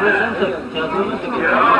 그래서 제가 들어본 적이 있어요.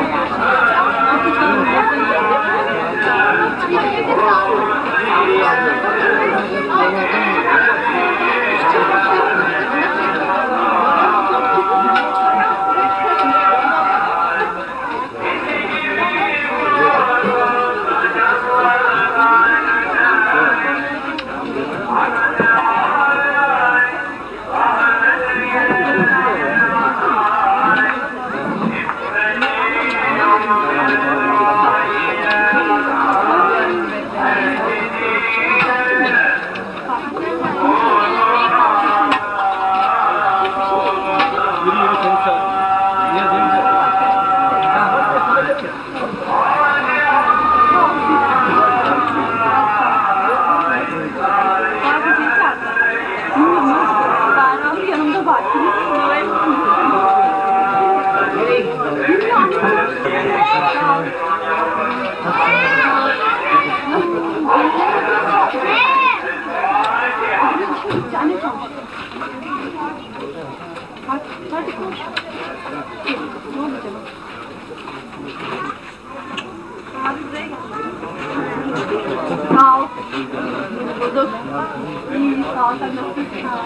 Hadi konuş. Ne oldu canım? Abi buraya gel. Sağ ol. Bulduk. İyi, sağ ol. Sen nasılsın? Sağ ol.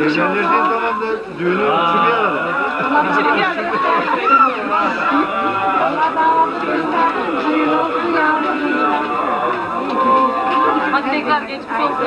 Evlenirdiğin zaman da düğünü şu bir arada. Hadi tekrar geçmiş olsun.